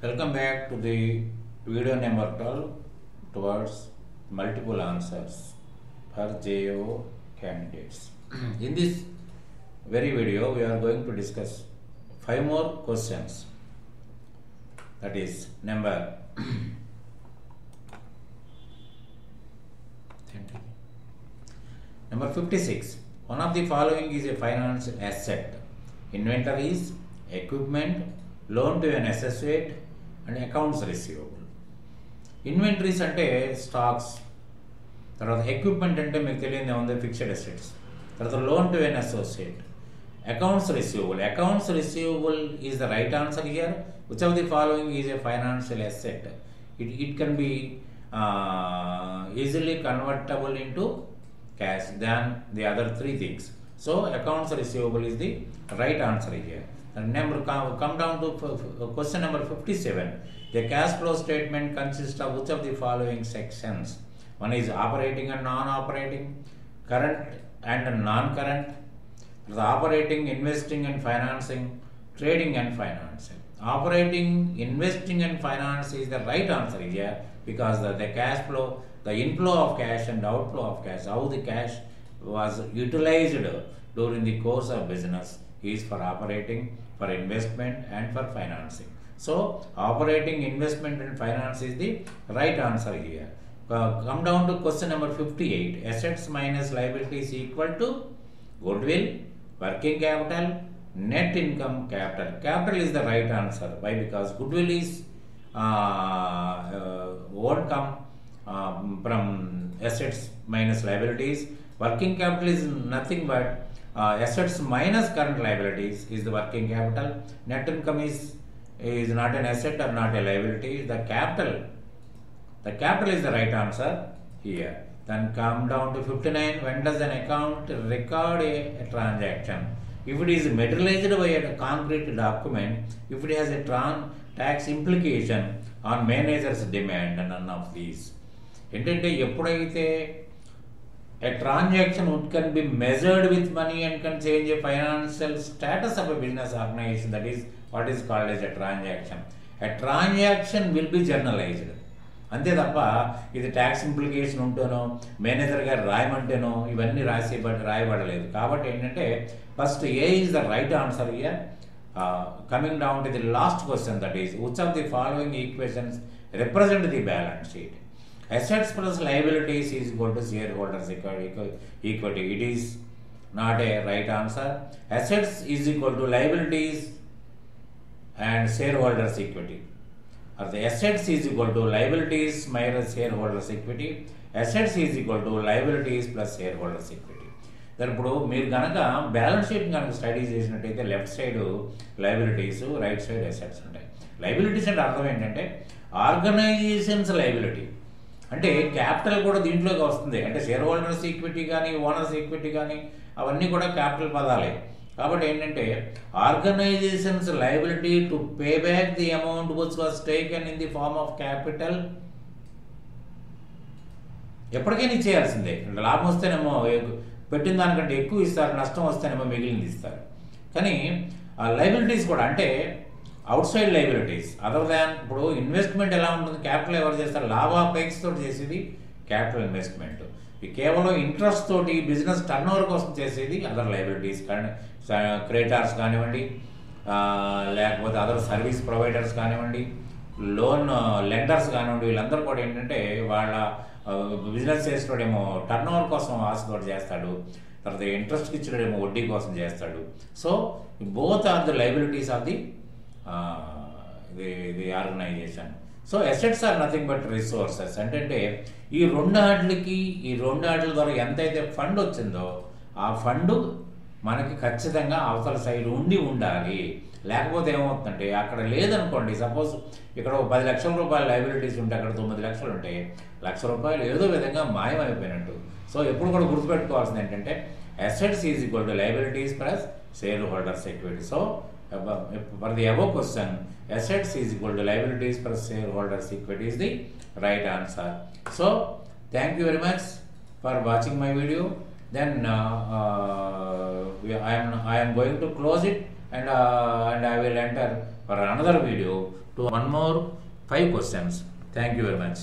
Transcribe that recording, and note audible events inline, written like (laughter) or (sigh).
Welcome back to the video number 12 towards multiple answers for JAO candidates. (clears throat) In this very video, we are going to discuss five more questions. That is number (clears throat) number 56. One of the following is a financial asset. Inventories, equipment, loan to an associate, and accounts receivable. Inventories అంటే stocks తర్వాత equipment అంటే మీకు తెలియదు ఉంది fixed assets తర్వాత loan to N associate accounts receivable accounts receivable is the right answer here which of the following is a financial asset it it can be easily convertible in to cash than the other three things. So accounts receivable is the right answer here. And number come, down to f- uh, question number 57. The cash flow statement consists of which of the following sections? One is operating and non-operating, current and non-current, the operating, investing and financing, trading and financing. Operating, investing and finance is the right answer here because the, the cash flow, the inflow of cash and outflow of cash, how the cash was utilized during the course of business is for operating, for investment and for financing. So, operating, investment and finance is the right answer here. Uh, come down to question number 58. Assets minus liabilities equal to goodwill, working capital, net income capital. Capital is the right answer. Why? Because goodwill is uh, uh, um, from assets minus liabilities. Working capital is nothing but uh, assets minus current liabilities is the working capital. Net income is is not an asset or not a liability. The capital, the capital is the right answer here. Then come down to 59. When does an account record a, a transaction? If it is materialized by a concrete document, if it has a tran- tax implication on manager's demand, none of these. ఏంటంటే ఎప్పుడైతే a transaction which can be measured with money and can change a financial status of a business organization that is what is called as a transaction a transaction will be generalized. అంతే తప్ప ఇది tax implication ఉంటేనో manager గారు రాయమంటేనో ఇవన్నీ రాసి రాయబడలేదు కాబట్టి ఏంటంటే first A is the right answer here coming down to the last question that is which of the following equations represent the balance sheet assets plus liabilities is equal to shareholders equity. equity. It is not a right answer. Assets is equal to liabilities and shareholders equity. Or the assets is equal to liabilities minus shareholders equity. Assets is equal to liabilities plus shareholders equity. దాని ఇప్పుడు మీరు కనుక balance sheet కనుక study చేసినట్టయితే left side liabilities right side assets ఉంటాయి liabilities అంటే అర్థం ఏంటంటే ఆర్గనైజేషన్స్ లైబిలిటీ అంటే క్యాపిటల్ కూడా దీంట్లోకి వస్తుంది. అంటే షేర్ హోల్డర్స్ ఈక్విటీ కానీ ఓనర్స్ ఈక్విటీ కానీ అవన్నీ కూడా క్యాపిటల్ పదాలే. కాబట్టి ఏంటంటే organisation's liability to pay back the amount which was taken in the form of capital ఎప్పటికైనా ఇచ్చేయాల్సిందే. లాభం వస్తేనేమో పెట్టిన దానికంటే ఎక్కువ ఇస్తారు నష్టం వస్తేనేమో మిగిలింది ఇస్తారు. కానీ ఆ లైబిలిటీస్ కూడా అంటే outside liabilities other than ఇప్పుడు ఇన్వెస్ట్మెంట్ ఎలా ఉంటుంది? క్యాపిటల్ ఎవరు చేస్తారు? లాభాపేక్ష తోటి చేసేది క్యాపిటల్ ఇన్వెస్ట్మెంట్ కేవలం ఇంట్రెస్ట్ తోటి బిజినెస్ టర్న్ ఓవర్ కోసం చేసేది అదర్ లైబిలిటీస్ కానీ క్రేటార్స్ కానివ్వండి లేకపోతే అదర్ సర్వీస్ ప్రొవైడర్స్ కానివ్వండి లోన్ లెండర్స్ కానివ్వండి వీళ్ళందరూ కూడా ఏంటంటే వాళ్ళ బిజినెస్ చేసేటోడేమో టర్న్ ఓవర్ కోసం ఆశతోటి చేస్తాడు. తర్వాత ఇంట్రెస్ట్కి ఇచ్చినడేమో వడ్డీ కోసం చేస్తాడు. So both are the liabilities of the ఇది ఇది organisation so assets are nothing but resources అంటే ఈ రెండు ఆటలకి ఈ రెండు ఆటల ద్వారా ఎంతైతే ఫండ్ వచ్చిందో ఆ ఫండ్ మనకి ఖచ్చితంగా అవతల సైడ్ ఉండి ఉండాలి. లేకపోతే ఏమవుతుందంటే అక్కడ లేదనుకోండి సపోజ్ ఇక్కడ ఒక పది లక్షల రూపాయల లైబిలిటీస్ ఉంటే అక్కడ తొమ్మిది లక్షలు ఉంటాయి లక్ష రూపాయలు ఏదో విధంగా మాయమైపోయినట్టు. సో ఎప్పుడు కూడా గుర్తుపెట్టుకోవాల్సింది ఏంటంటే assets is equal to liabilities plus shareholders equity so for the above question, assets is equal to liabilities plus shareholders equity is the right answer. So, thank you very much for watching my video. Then uh, uh, I am I am going to close it and uh, and I will enter for another video to one more five questions. Thank you very much.